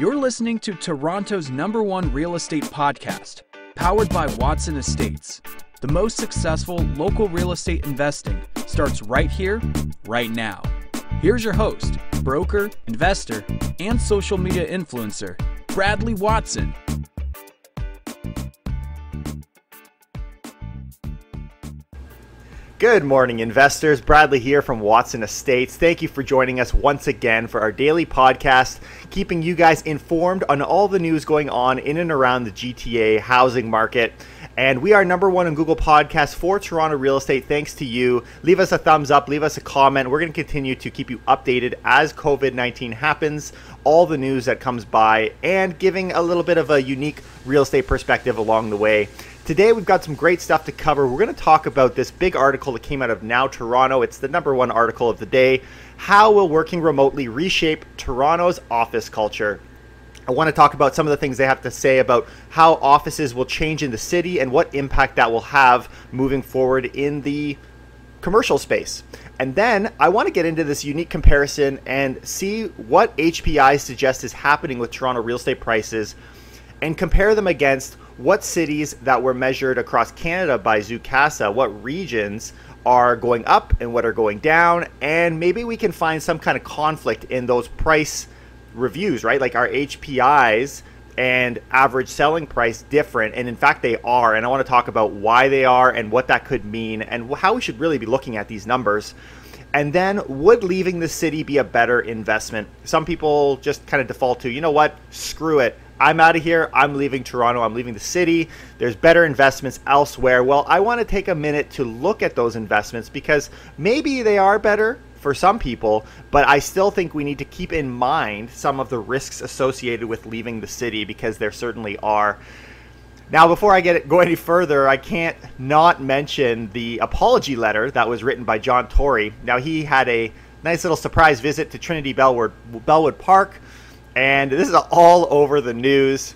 You're listening to Toronto's number one real estate podcast, powered by Watson Estates. The most successful local real estate investing starts right here, right now. Here's your host, broker, investor, and social media influencer, Bradley Watson. Good morning, investors. Bradley here from Watson Estates. Thank you for joining us once again for our daily podcast, keeping you guys informed on all the news going on in and around the GTA housing market. And we are number one on Google Podcasts for Toronto real estate. Thanks to you. Leave us a thumbs up, leave us a comment. We're going to continue to keep you updated as COVID 19 happens, all the news that comes by, and giving a little bit of a unique real estate perspective along the way. Today, we've got some great stuff to cover. We're going to talk about this big article that came out of Now Toronto. It's the number one article of the day. How will working remotely reshape Toronto's office culture? I want to talk about some of the things they have to say about how offices will change in the city and what impact that will have moving forward in the commercial space. And then I want to get into this unique comparison and see what HPI suggests is happening with Toronto real estate prices and compare them against what cities that were measured across Canada by Zoocasa, what regions are going up and what are going down, and maybe we can find some kind of conflict in those price reviews, right? Like our HPIs and average selling price different, and in fact they are. And I want to talk about why they are and what that could mean and how we should really be looking at these numbers. And then, would leaving the city be a better investment? Some people just kind of default to, you know what, screw it. I'm out of here. I'm leaving Toronto. I'm leaving the city. There's better investments elsewhere. Well, I want to take a minute to look at those investments because maybe they are better for some people, but I still think we need to keep in mind some of the risks associated with leaving the city because there certainly are. Now, before I get go any further, I can't not mention the apology letter that was written by John Tory. Now, he had a nice little surprise visit to Trinity Bellwood, Bellwood Park and this is all over the news.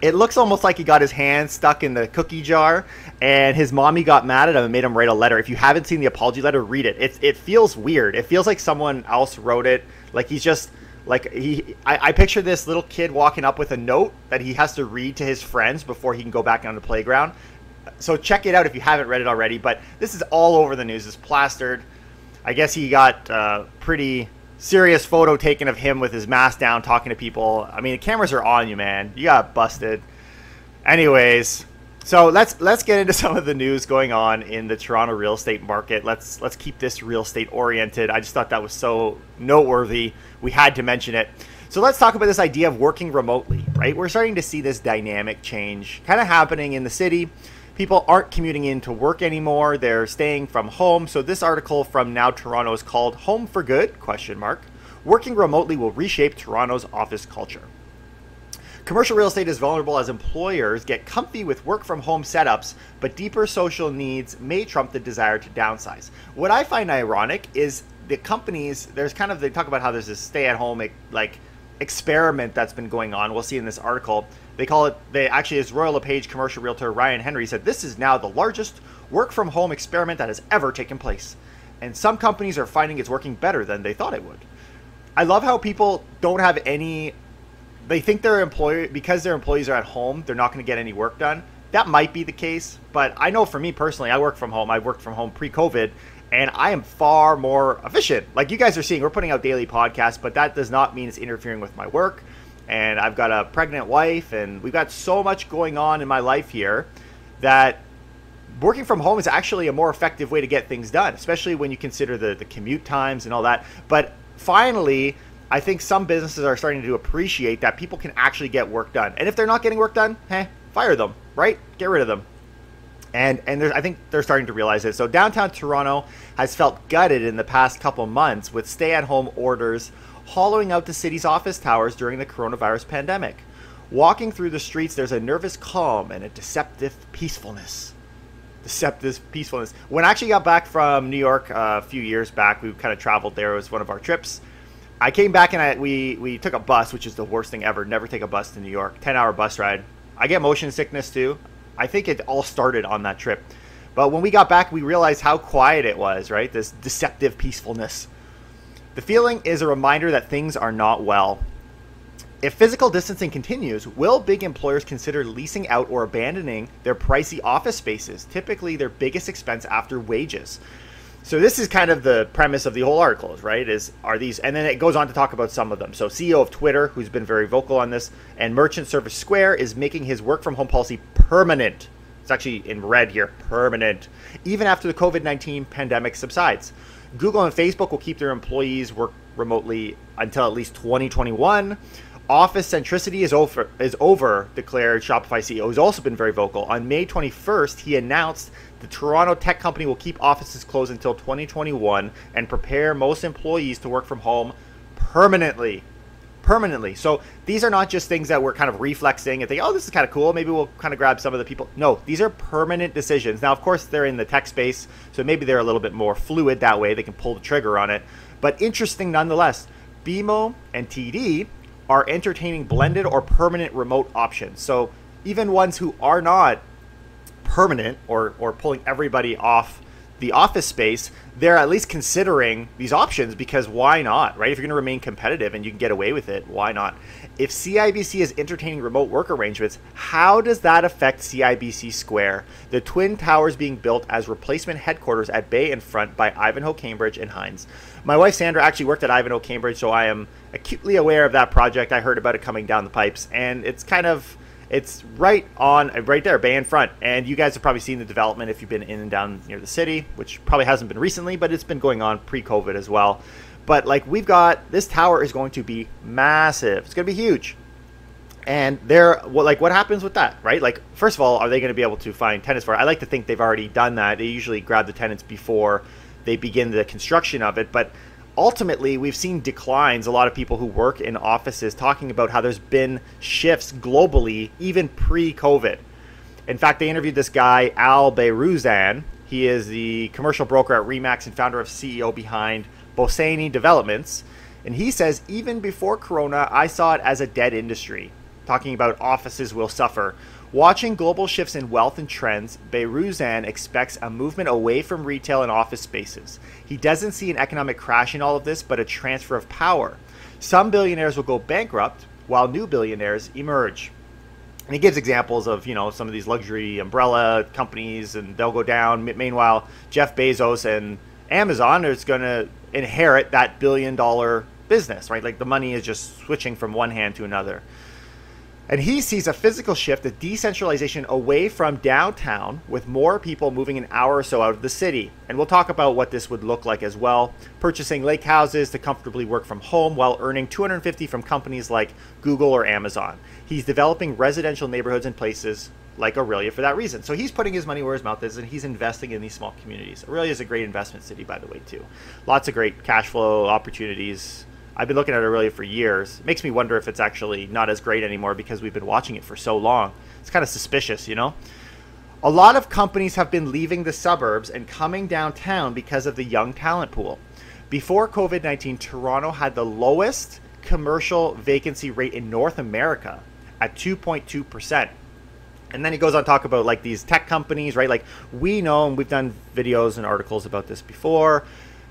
It looks almost like he got his hand stuck in the cookie jar, and his mommy got mad at him and made him write a letter. If you haven't seen the apology letter, read it. It, it feels weird. It feels like someone else wrote it. Like he's just like he. I, I picture this little kid walking up with a note that he has to read to his friends before he can go back on the playground. So check it out if you haven't read it already. But this is all over the news. It's plastered. I guess he got uh, pretty serious photo taken of him with his mask down talking to people. I mean, the cameras are on you, man. You got busted. Anyways, so let's let's get into some of the news going on in the Toronto real estate market. Let's let's keep this real estate oriented. I just thought that was so noteworthy. We had to mention it. So let's talk about this idea of working remotely, right? We're starting to see this dynamic change kind of happening in the city people aren't commuting in to work anymore. They're staying from home. So this article from now toronto is called home for good question mark. Working remotely will reshape toronto's office culture. Commercial real estate is vulnerable as employers get comfy with work from home setups but deeper social needs may trump the desire to downsize. What i find ironic is the companies there's kind of they talk about how there's this stay at home like experiment that's been going on we'll see in this article they call it, they actually, as Royal LePage commercial realtor Ryan Henry said, this is now the largest work from home experiment that has ever taken place. And some companies are finding it's working better than they thought it would. I love how people don't have any, they think their employer, because their employees are at home, they're not going to get any work done. That might be the case, but I know for me personally, I work from home. I worked from home pre COVID and I am far more efficient. Like you guys are seeing, we're putting out daily podcasts, but that does not mean it's interfering with my work and I've got a pregnant wife, and we've got so much going on in my life here that working from home is actually a more effective way to get things done, especially when you consider the, the commute times and all that. But finally, I think some businesses are starting to appreciate that people can actually get work done. And if they're not getting work done, hey, fire them, right? Get rid of them. And and I think they're starting to realize it. So downtown Toronto has felt gutted in the past couple months with stay-at-home orders hollowing out the city's office towers during the coronavirus pandemic. Walking through the streets, there's a nervous calm and a deceptive peacefulness. Deceptive peacefulness. When I actually got back from New York uh, a few years back, we kind of traveled there. It was one of our trips. I came back and I, we, we took a bus, which is the worst thing ever. Never take a bus to New York. 10 hour bus ride. I get motion sickness too. I think it all started on that trip. But when we got back, we realized how quiet it was, right? This deceptive peacefulness. The feeling is a reminder that things are not well. If physical distancing continues, will big employers consider leasing out or abandoning their pricey office spaces, typically their biggest expense after wages? So this is kind of the premise of the whole article, right? Is are these and then it goes on to talk about some of them. So CEO of Twitter, who's been very vocal on this, and Merchant Service Square is making his work from home policy permanent. It's actually in red here, permanent, even after the COVID-19 pandemic subsides. Google and Facebook will keep their employees work remotely until at least 2021. Office centricity is over, is over, declared Shopify CEO, who's also been very vocal. On May 21st, he announced the Toronto tech company will keep offices closed until 2021 and prepare most employees to work from home permanently. Permanently. So these are not just things that we're kind of reflexing and think, oh, this is kind of cool. Maybe we'll kind of grab some of the people. No, these are permanent decisions. Now, of course, they're in the tech space, so maybe they're a little bit more fluid that way. They can pull the trigger on it. But interesting nonetheless. BMO and TD are entertaining blended or permanent remote options. So even ones who are not permanent or, or pulling everybody off the office space, they're at least considering these options because why not, right? If you're going to remain competitive and you can get away with it, why not? If CIBC is entertaining remote work arrangements, how does that affect CIBC Square, the twin towers being built as replacement headquarters at Bay and Front by Ivanhoe Cambridge and Hines? My wife Sandra actually worked at Ivanhoe Cambridge, so I am acutely aware of that project. I heard about it coming down the pipes, and it's kind of it's right on, right there, Bay and Front. And you guys have probably seen the development if you've been in and down near the city, which probably hasn't been recently, but it's been going on pre-COVID as well. But like we've got this tower is going to be massive. It's going to be huge. And there, well, like what happens with that, right? Like, first of all, are they going to be able to find tenants for it? I like to think they've already done that. They usually grab the tenants before they begin the construction of it. But ultimately, we've seen declines. A lot of people who work in offices talking about how there's been shifts globally, even pre COVID. In fact, they interviewed this guy, Al Beiruzan. He is the commercial broker at Remax and founder of CEO behind Bosani Developments. And he says, even before Corona, I saw it as a dead industry, talking about offices will suffer. Watching global shifts in wealth and trends, Beiruzan expects a movement away from retail and office spaces. He doesn't see an economic crash in all of this, but a transfer of power. Some billionaires will go bankrupt, while new billionaires emerge. And he gives examples of, you know, some of these luxury umbrella companies, and they'll go down. Meanwhile, Jeff Bezos and Amazon is going to inherit that billion dollar business, right? Like the money is just switching from one hand to another. And he sees a physical shift, a decentralization away from downtown, with more people moving an hour or so out of the city. And we'll talk about what this would look like as well. Purchasing lake houses to comfortably work from home while earning 250 from companies like Google or Amazon. He's developing residential neighborhoods and places like Orillia for that reason. So he's putting his money where his mouth is and he's investing in these small communities. Orillia is a great investment city, by the way, too. Lots of great cash flow opportunities, I've been looking at Orillia for years. It makes me wonder if it's actually not as great anymore because we've been watching it for so long. It's kind of suspicious, you know? A lot of companies have been leaving the suburbs and coming downtown because of the young talent pool. Before COVID 19, Toronto had the lowest commercial vacancy rate in North America at 2.2%. And then he goes on to talk about like these tech companies, right? Like we know, and we've done videos and articles about this before.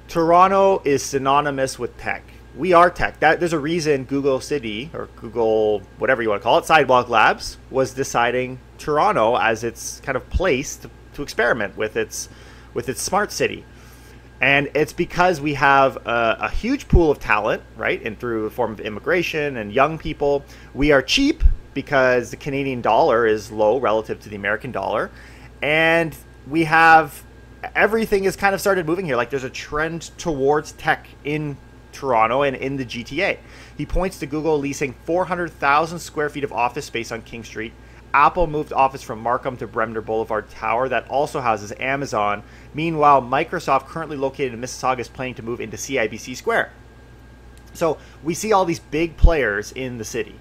Toronto is synonymous with tech we are tech. That there's a reason Google City or Google whatever you want to call it, Sidewalk Labs was deciding Toronto as its kind of place to, to experiment with its with its smart city. And it's because we have a, a, huge pool of talent, right? And through the form of immigration and young people, we are cheap because the Canadian dollar is low relative to the American dollar. And we have everything has kind of started moving here. Like there's a trend towards tech in Toronto and in the GTA. He points to Google leasing 400,000 square feet of office space on King Street. Apple moved office from Markham to Bremner Boulevard Tower that also houses Amazon. Meanwhile, Microsoft, currently located in Mississauga, is planning to move into CIBC Square. So we see all these big players in the city.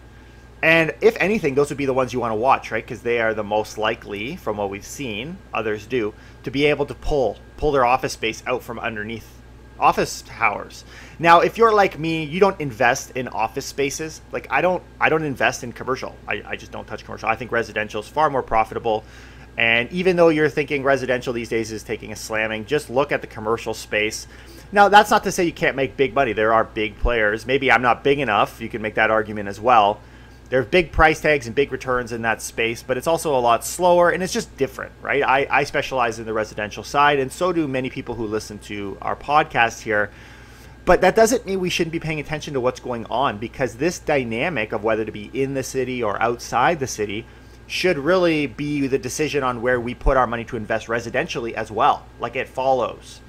And if anything, those would be the ones you want to watch, right? Because they are the most likely, from what we've seen, others do, to be able to pull pull their office space out from underneath office towers. Now, if you're like me, you don't invest in office spaces. Like I don't, I don't invest in commercial. I, I just don't touch commercial. I think residential is far more profitable. And even though you're thinking residential these days is taking a slamming, just look at the commercial space. Now, that's not to say you can't make big money. There are big players. Maybe I'm not big enough. You can make that argument as well. There's big price tags and big returns in that space, but it's also a lot slower and it's just different, right? I, I specialize in the residential side, and so do many people who listen to our podcast here. But that doesn't mean we shouldn't be paying attention to what's going on because this dynamic of whether to be in the city or outside the city should really be the decision on where we put our money to invest residentially as well. Like it follows,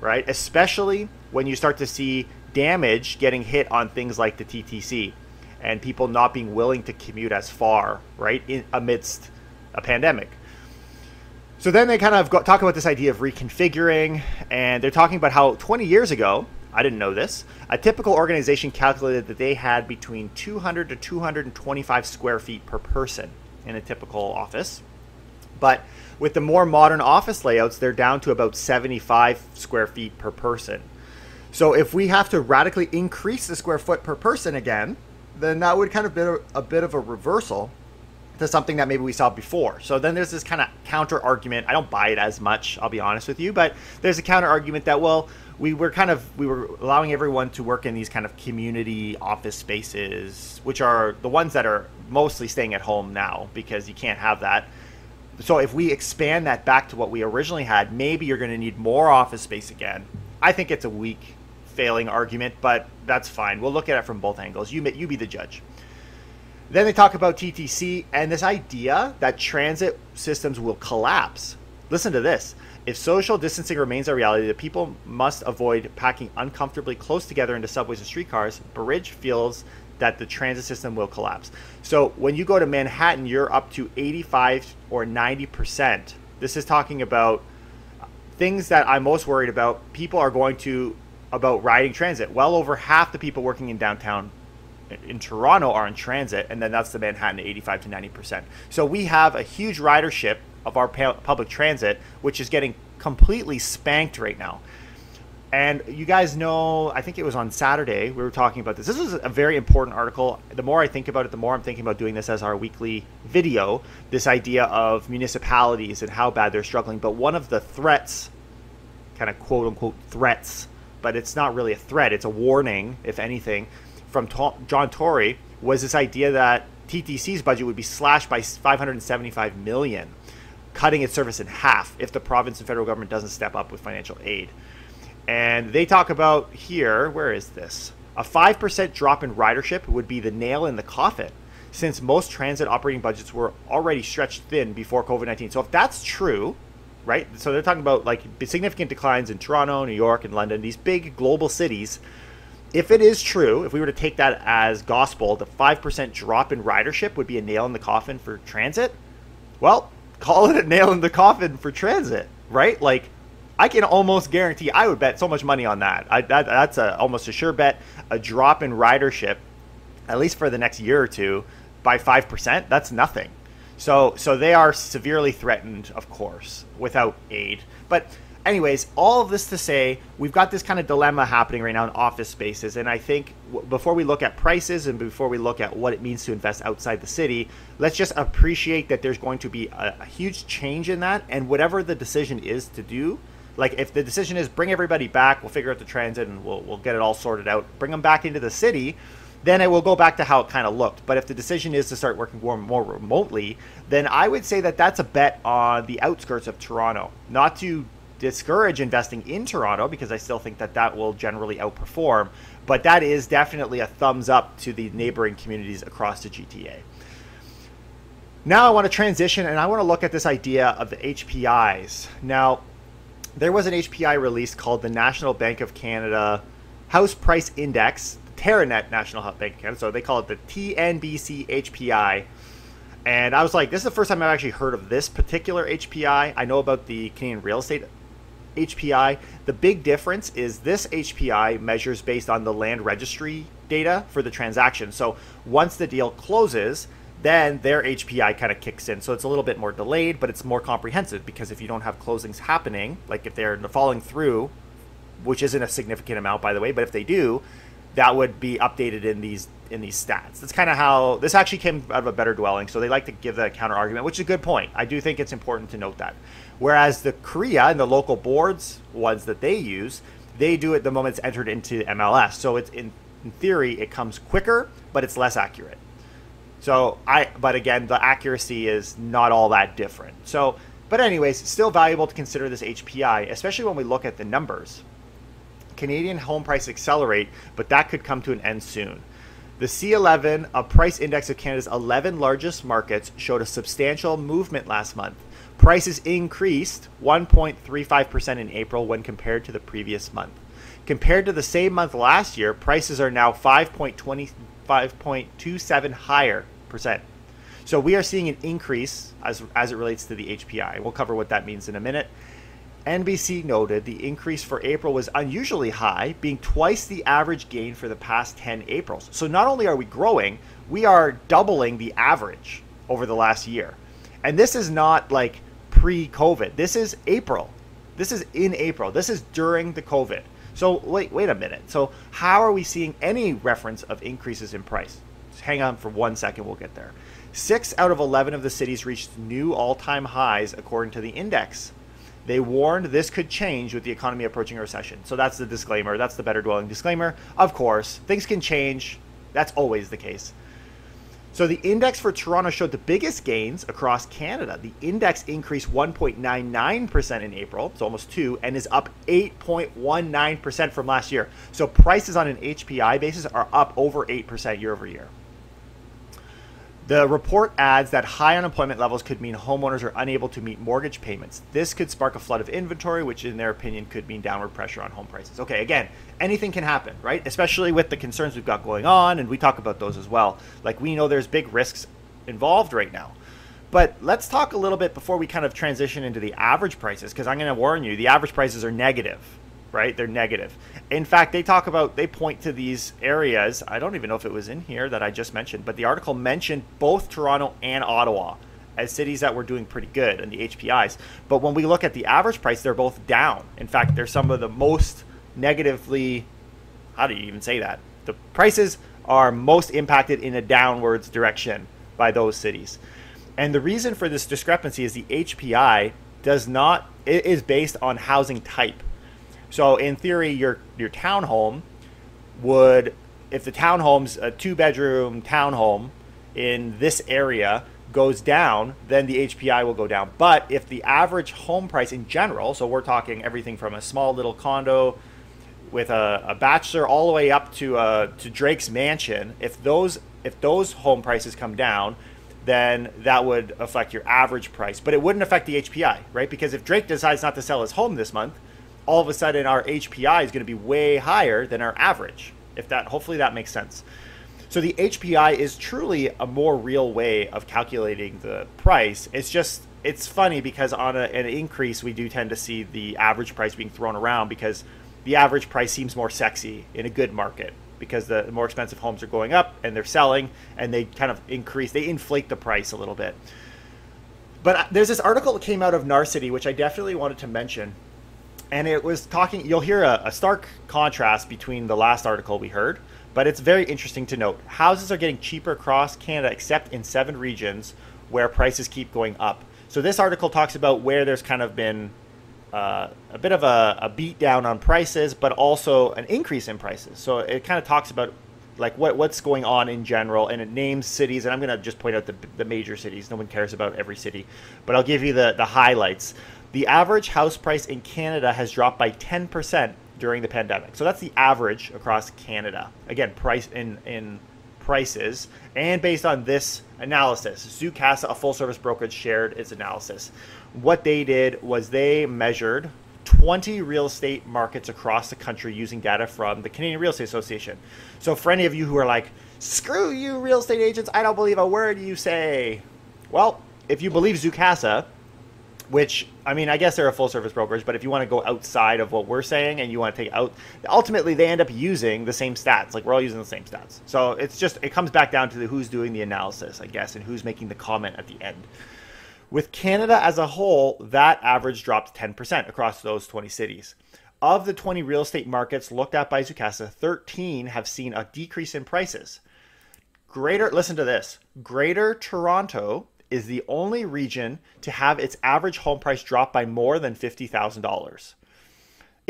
right? Especially when you start to see damage getting hit on things like the TTC and people not being willing to commute as far, right, in, amidst a pandemic. So then they kind of talk about this idea of reconfiguring, and they're talking about how 20 years ago, I didn't know this, a typical organization calculated that they had between 200 to 225 square feet per person in a typical office. But with the more modern office layouts, they're down to about 75 square feet per person. So if we have to radically increase the square foot per person again, then that would kind of be a bit of a reversal to something that maybe we saw before. So then there's this kind of counter argument. I don't buy it as much, I'll be honest with you, but there's a counter argument that well, we were kind of we were allowing everyone to work in these kind of community office spaces, which are the ones that are mostly staying at home now because you can't have that. So if we expand that back to what we originally had, maybe you're going to need more office space again. I think it's a weak failing argument, but that's fine. We'll look at it from both angles. You you be the judge. Then they talk about TTC and this idea that transit systems will collapse. Listen to this. If social distancing remains a reality, the people must avoid packing uncomfortably close together into subways and streetcars. Bridge feels that the transit system will collapse. So when you go to Manhattan, you're up to 85 or 90%. This is talking about things that I'm most worried about. People are going to about riding transit. Well over half the people working in downtown in Toronto are in transit, and then that's the Manhattan 85 to 90 percent. So we have a huge ridership of our public transit, which is getting completely spanked right now. And you guys know, I think it was on Saturday, we were talking about this. This is a very important article. The more I think about it, the more I'm thinking about doing this as our weekly video this idea of municipalities and how bad they're struggling. But one of the threats, kind of quote unquote threats, but it's not really a threat, it's a warning, if anything, from John Tory was this idea that TTC's budget would be slashed by 575 million, cutting its service in half if the province and federal government doesn't step up with financial aid. And they talk about here, where is this? A 5% drop in ridership would be the nail in the coffin since most transit operating budgets were already stretched thin before COVID 19. So if that's true, right? So they're talking about like significant declines in Toronto, New York, and London, these big global cities if it is true, if we were to take that as gospel, the 5% drop in ridership would be a nail in the coffin for transit. Well, call it a nail in the coffin for transit, right? Like, I can almost guarantee I would bet so much money on that. I, that that's a, almost a sure bet. A drop in ridership, at least for the next year or two, by 5%, that's nothing. So, so they are severely threatened, of course, without aid. But anyways, all of this to say, we've got this kind of dilemma happening right now in office spaces, and I think w- before we look at prices and before we look at what it means to invest outside the city, let's just appreciate that there's going to be a, a huge change in that, and whatever the decision is to do. Like if the decision is bring everybody back, we'll figure out the transit and we'll, we'll get it all sorted out. Bring them back into the city, then it will go back to how it kind of looked. But if the decision is to start working more, more remotely, then I would say that that's a bet on the outskirts of Toronto. Not to discourage investing in Toronto because I still think that that will generally outperform. But that is definitely a thumbs up to the neighboring communities across the GTA. Now I want to transition and I want to look at this idea of the HPIs. Now, there was an HPI release called the National Bank of Canada House Price Index, Teranet National Health Bank of Canada, so they call it the TNBC HPI. And I was like, this is the first time I've actually heard of this particular HPI. I know about the Canadian Real Estate HPI. The big difference is this HPI measures based on the land registry data for the transaction. So once the deal closes, then their HPI kind of kicks in. So it's a little bit more delayed, but it's more comprehensive because if you don't have closings happening, like if they're falling through, which isn't a significant amount by the way, but if they do, that would be updated in these in these stats. That's kind of how this actually came out of a better dwelling. So they like to give the counter argument, which is a good point. I do think it's important to note that. Whereas the CREA and the local boards ones that they use, They do it the moment it's entered into MLS. So it's in, in theory it comes quicker, but it's less accurate. So I, but again, the accuracy is not all that different. So, but anyways, still valuable to consider this HPI, especially when we look at the numbers. Canadian home price accelerate, but that could come to an end soon. The C11, a price index of Canada's 11 largest markets, showed a substantial movement last month. Prices increased 1.35% in April when compared to the previous month. Compared to the same month last year, prices are now 5.20 5.27 higher percent. So we are seeing an increase as, as it relates to the HPI. We'll cover what that means in a minute. NBC noted the increase for April was unusually high, being twice the average gain for the past 10 Aprils. So not only are we growing, we are doubling the average over the last year. And this is not like pre COVID. This is April. This is in April. This is during the COVID. So wait, wait a minute. So how are we seeing any reference of increases in price? Just hang on for one second. We'll get there. Six out of 11 of the cities reached new all-time highs according to the index. They warned this could change with the economy approaching a recession. So that's the disclaimer. That's the better dwelling disclaimer. Of course, things can change. That's always the case. So the index for Toronto showed the biggest gains across Canada. The index increased 1.99% in April, it's almost 2, and is up 8.19% from last year. So prices on an HPI basis are up over 8% year over year. The report adds that high unemployment levels could mean homeowners are unable to meet mortgage payments. This could spark a flood of inventory, which, in their opinion, could mean downward pressure on home prices. Okay, again, anything can happen, right? Especially with the concerns we've got going on, and we talk about those as well. Like, we know there's big risks involved right now. But let's talk a little bit before we kind of transition into the average prices, because I'm going to warn you the average prices are negative right? They're negative. In fact, they talk about, they point to these areas. I don't even know if it was in here that I just mentioned, but the article mentioned both Toronto and Ottawa as cities that were doing pretty good in the HPIs. But when we look at the average price, they're both down. In fact, they're some of the most negatively, how do you even say that? The prices are most impacted in a downwards direction by those cities. And the reason for this discrepancy is the HPI does not, it is based on housing type. So in theory, your your townhome would, if the townhome's a two bedroom townhome in this area goes down, then the HPI will go down. But if the average home price in general, so we're talking everything from a small little condo with a, a bachelor all the way up to uh, to Drake's mansion, if those if those home prices come down, then that would affect your average price. But it wouldn't affect the HPI, right? Because if Drake decides not to sell his home this month, all of a sudden our HPI is going to be way higher than our average. If that, hopefully that makes sense. So the HPI is truly a more real way of calculating the price. It's just it's funny because on a, an increase we do tend to see the average price being thrown around because the average price seems more sexy in a good market because the more expensive homes are going up and they're selling and they kind of increase they inflate the price a little bit. But uh, there's this article that came out of Narcity which I definitely wanted to mention and it was talking. You'll hear a, a, stark contrast between the last article we heard, but it's very interesting to note. Houses are getting cheaper across Canada, except in seven regions where prices keep going up. So this article talks about where there's kind of been uh, a bit of a, a beat down on prices, but also an increase in prices. So it kind of talks about like what what's going on in general, and it names cities. And I'm going to just point out the, the major cities. No one cares about every city, but I'll give you the the highlights. The average house price in Canada has dropped by 10% during the pandemic. So that's the average across Canada. Again, price in in prices and based on this analysis, Zoocasa, a full service brokerage, shared its analysis. What they did was they measured 20 real estate markets across the country using data from the Canadian Real Estate Association. So for any of you who are like, screw you, real estate agents, I don't believe a word you say. Well, if you believe Zoocasa, which I mean, I guess they're a full service brokerage, but if you want to go outside of what we're saying and you want to take out, ultimately they end up using the same stats. Like we're all using the same stats. So it's just, it comes back down to the, who's doing the analysis, I guess, and who's making the comment at the end. With Canada as a whole, that average dropped 10% across those 20 cities. Of the 20 real estate markets looked at by Zoocasa, 13 have seen a decrease in prices. Greater, listen to this Greater Toronto is the only region to have its average home price drop by more than $50,000.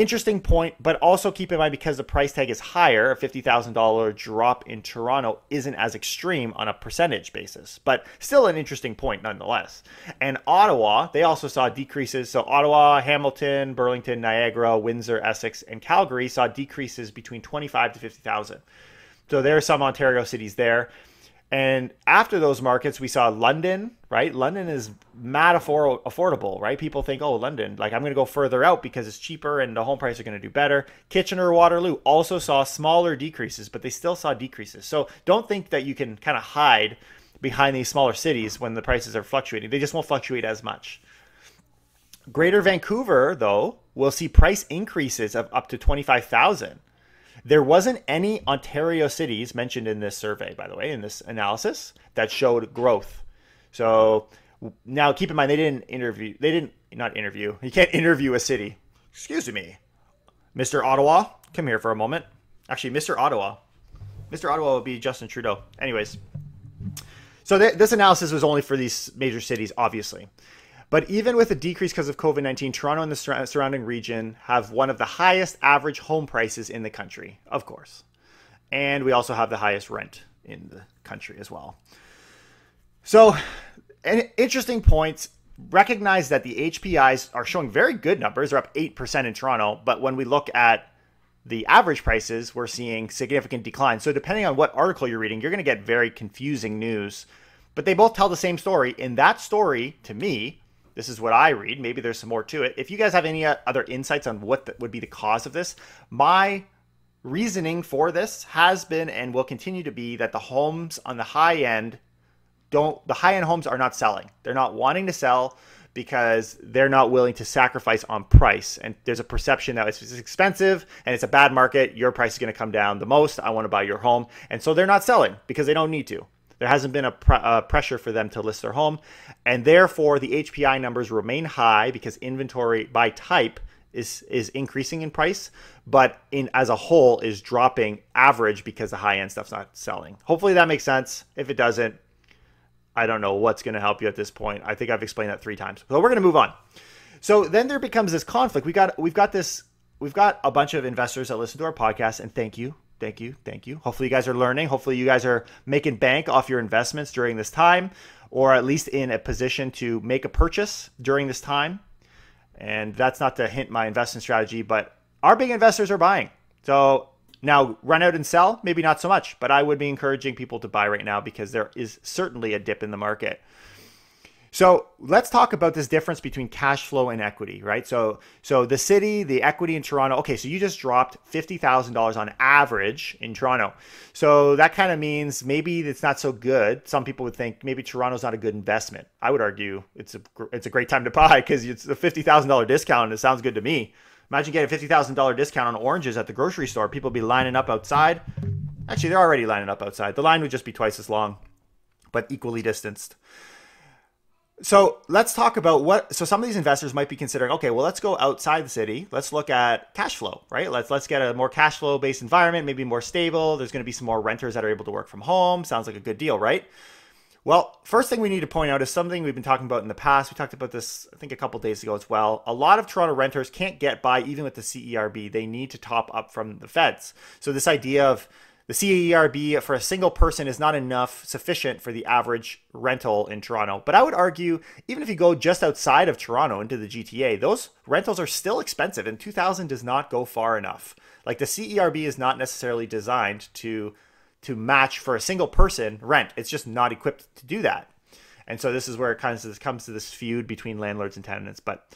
interesting point, but also keep in mind because the price tag is higher, a $50,000 drop in Toronto isn't as extreme on a percentage basis, but still an interesting point nonetheless. And Ottawa, they also saw decreases. So Ottawa, Hamilton, Burlington, Niagara, Windsor, Essex, and Calgary saw decreases between 25 to 50,000. So there are some Ontario cities there. And after those markets, we saw London, right? London is mad afford- affordable, right? People think, oh, London, like I'm going to go further out because it's cheaper and the home price are going to do better. Kitchener, Waterloo also saw smaller decreases, but they still saw decreases. So don't think that you can kind of hide behind these smaller cities when the prices are fluctuating. They just won't fluctuate as much. Greater Vancouver, though, will see price increases of up to 25,000. There wasn't any Ontario cities mentioned in this survey, by the way, in this analysis that showed growth. So now keep in mind they didn't interview they didn't not interview. You can't interview a city. Excuse me. Mr. Ottawa, come here for a moment. Actually, Mr. Ottawa. Mr. Ottawa would be Justin Trudeau. Anyways. So th- this analysis was only for these major cities, obviously. But even with a decrease because of COVID 19, Toronto and the sur- surrounding region have one of the highest average home prices in the country, of course. And we also have the highest rent in the country as well. So, an interesting points. Recognize that the HPIs are showing very good numbers. They're up 8% in Toronto. But when we look at the average prices, we're seeing significant decline. So, depending on what article you're reading, you're going to get very confusing news. But they both tell the same story. In that story, to me, this is what I read. Maybe there's some more to it. If you guys have any uh, other insights on what the, would be the cause of this, my reasoning for this has been and will continue to be that the homes on the high end don't the high end homes are not selling. They're not wanting to sell because they're not willing to sacrifice on price. And there's a perception that it's expensive and it's a bad market. Your price is going to come down the most. I want to buy your home. And so they're not selling because they don't need to. There hasn't been a, pr- a, uh, pressure for them to list their home, and therefore the HPI numbers remain high because inventory by type is is increasing in price, but in as a whole is dropping average because the high end stuff's not selling. Hopefully that makes sense. If it doesn't, I don't know what's going to help you at this point. I think I've explained that three times. So we're going to move on. So then there becomes this conflict. We got we've got this we've got a bunch of investors that listen to our podcast, and thank you Thank you. Thank you. Hopefully, you guys are learning. Hopefully, you guys are making bank off your investments during this time, or at least in a position to make a purchase during this time. And that's not to hint my investment strategy, but our big investors are buying. So now, run out and sell, maybe not so much, but I would be encouraging people to buy right now because there is certainly a dip in the market. So let's talk about this difference between cash flow and equity, right? So, so the city, the equity in Toronto. Okay, so you just dropped fifty thousand dollars on average in Toronto. So that kind of means maybe it's not so good. Some people would think maybe Toronto's not a good investment. I would argue it's a it's a great time to buy because it's a fifty thousand dollar discount. And it sounds good to me. Imagine getting a fifty thousand dollar discount on oranges at the grocery store. People be lining up outside. Actually, they're already lining up outside. The line would just be twice as long, but equally distanced. So let's talk about what. So some of these investors might be considering, okay, well, let's go outside the city. Let's look at cash flow, right? Let's let's get a more cash flow based environment, maybe more stable. There's going to be some more renters that are able to work from home. Sounds like a good deal, right? Well, first thing we need to point out is something we've been talking about in the past. We talked about this, I think, a couple days ago as well. A lot of Toronto renters can't get by even with the CERB. They need to top up from the feds. So this idea of the CERB for a single person is not enough, sufficient for the average rental in Toronto. But I would argue, even if you go just outside of Toronto into the GTA, those rentals are still expensive, and 2000 does not go far enough. Like the CERB is not necessarily designed to to match for a single person rent. It's just not equipped to do that. And so this is where it kind of comes to this feud between landlords and tenants. But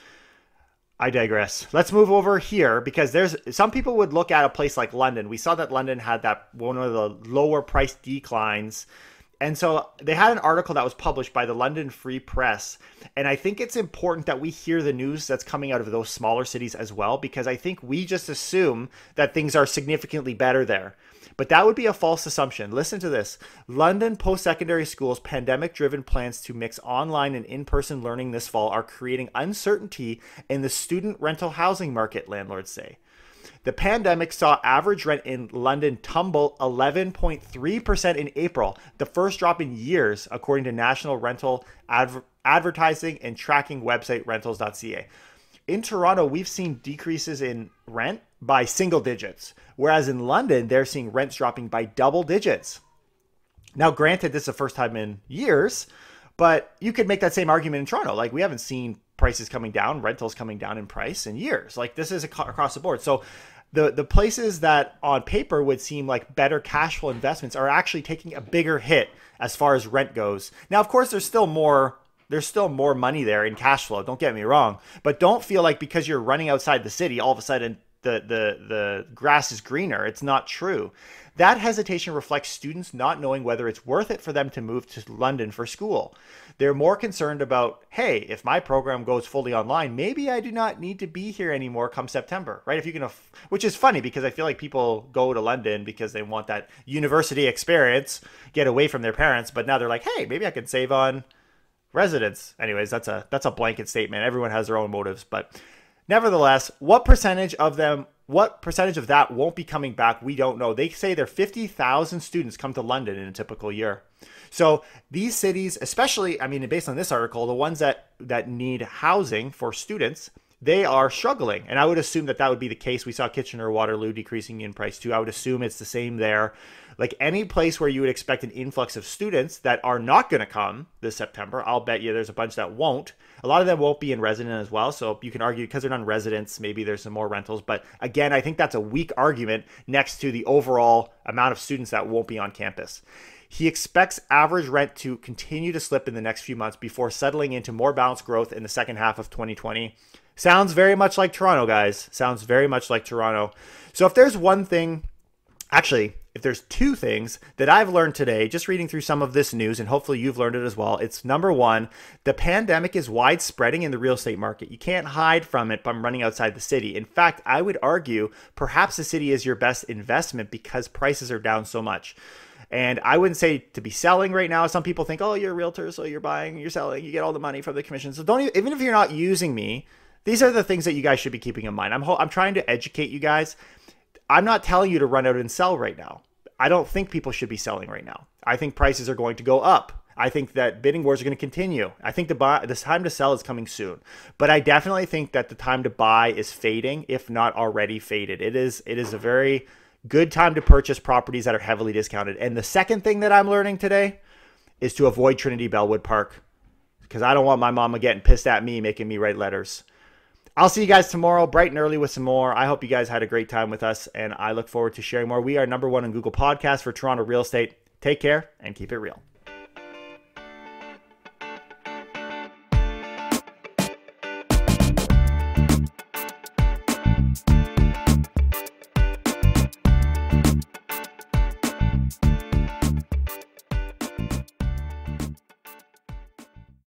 I digress. Let's move over here because there's some people would look at a place like London. We saw that London had that one of the lower price declines. And so they had an article that was published by the London Free Press. And I think it's important that we hear the news that's coming out of those smaller cities as well, because I think we just assume that things are significantly better there. But that would be a false assumption. Listen to this London post secondary schools' pandemic driven plans to mix online and in person learning this fall are creating uncertainty in the student rental housing market, landlords say. The pandemic saw average rent in London tumble 11.3% in April, the first drop in years, according to national rental adver- advertising and tracking website rentals.ca. in Toronto, we've seen decreases in rent by single digits, whereas in London, they're seeing rents dropping by double digits. Now, granted, this is the first time in years, but you could make that same argument in Toronto. Like, we haven't seen prices coming down, rentals coming down in price in years. Like, this is across the board. So, the, the places that on paper would seem like better cash flow investments are actually taking a bigger hit as far as rent goes. Now, of course, there's still more there's still more money there in cash flow. Don't get me wrong, but don't feel like because you're running outside the city, all of a sudden the the the grass is greener. It's not true. That hesitation reflects students not knowing whether it's worth it for them to move to London for school. They're more concerned about, hey, if my program goes fully online, maybe I do not need to be here anymore come September, right? If you can, which is funny because I feel like people go to London because they want that university experience, get away from their parents, but now they're like, hey, maybe I can save on residence. Anyways, that's a that's a blanket statement. Everyone has their own motives, but nevertheless, what percentage of them what percentage of that won't be coming back? We don't know. They say there are 50,000 students come to London in a typical year. So these cities, especially, I mean, based on this article, the ones that that need housing for students, they are struggling. And I would assume that that would be the case. We saw Kitchener Waterloo decreasing in price too. I would assume it's the same there. Like any place where you would expect an influx of students that are not going to come this September, I'll bet you there's a bunch that won't. A lot of them won't be in resident as well. So you can argue because they're non residents, maybe there's some more rentals. But again, I think that's a weak argument next to the overall amount of students that won't be on campus. He expects average rent to continue to slip in the next few months before settling into more balanced growth in the second half of 2020. Sounds very much like Toronto, guys. Sounds very much like Toronto. So if there's one thing, actually, if there's two things that I've learned today, just reading through some of this news, and hopefully you've learned it as well, it's number one, the pandemic is widespreading in the real estate market. You can't hide from it by running outside the city. In fact, I would argue perhaps the city is your best investment because prices are down so much. And I wouldn't say to be selling right now. Some people think, oh, you're a realtor, so you're buying, you're selling, you get all the money from the commission. So don't even, even if you're not using me, these are the things that you guys should be keeping in mind. I'm I'm trying to educate you guys. I'm not telling you to run out and sell right now. I don't think people should be selling right now. I think prices are going to go up. I think that bidding wars are going to continue. I think the buy, the time to sell is coming soon, but I definitely think that the time to buy is fading, if not already faded. It is it is a very good time to purchase properties that are heavily discounted. And the second thing that I'm learning today is to avoid Trinity Bellwood Park because I don't want my mama getting pissed at me making me write letters. I'll see you guys tomorrow, bright and early, with some more. I hope you guys had a great time with us, and I look forward to sharing more. We are number one on Google Podcasts for Toronto real estate. Take care and keep it real.